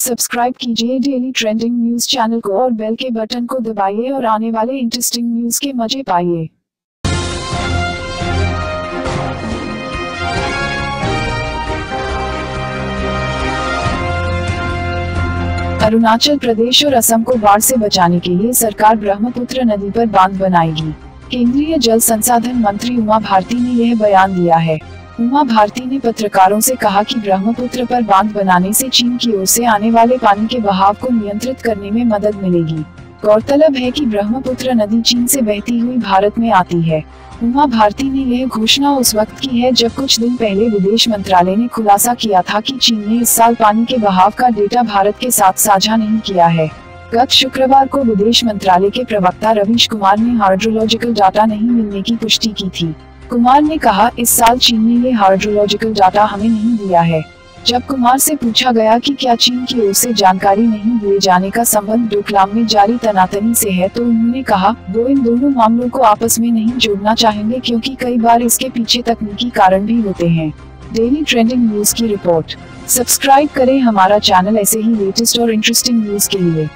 Subscribe कीजिए daily trending news channel को और बेल के बटन को दबाइए और आने वाले इंटरेस्टिंग न्यूज़ के मज़े पाइए। अरुणाचल प्रदेश और असम को बाढ़ से बचाने के लिए सरकार ब्रह्मपुत्र नदी पर बाँध बनाएगी। केंद्रीय जल संसाधन मंत्री उमा भारती ने यह बयान दिया है। उमा भारती ने पत्रकारों से कहा कि ब्रह्मपुत्र पर बाँध बनाने से चीन की ओर से आने वाले पानी के बहाव को नियंत्रित करने में मदद मिलेगी। गौरतलब है कि ब्रह्मपुत्र नदी चीन से बहती हुई भारत में आती है। उमा भारती ने यह घोषणा उस वक्त की है जब कुछ दिन पहले विदेश मंत्रालय ने खुलासा किया था कि चीन ने इस साल पानी के बहाव का डेटा भारत के साथ साझा नहीं किया है। गत शुक्रवार को विदेश मंत्रालय के प्रवक्ता रवीश कुमार ने हाइड्रोलॉजिकल डाटा नहीं मिलने की पुष्टि की थी। कुमार ने कहा, इस साल चीन ने ये हाइड्रोलॉजिकल डाटा हमें नहीं दिया है। जब कुमार से पूछा गया कि क्या चीन की ओर से जानकारी नहीं दिए जाने का संबंध डोकलाम में जारी तनातनी से है तो उन्होंने कहा वो इन दोनों मामलों को आपस में नहीं जोड़ना चाहेंगे क्योंकि कई बार इसके पीछे तकनीकी कारण भी होते हैं। डेली ट्रेंडिंग न्यूज़ की रिपोर्ट। सब्सक्राइब करें हमारा चैनल ऐसे ही लेटेस्ट और इंटरेस्टिंग न्यूज़ के लिए।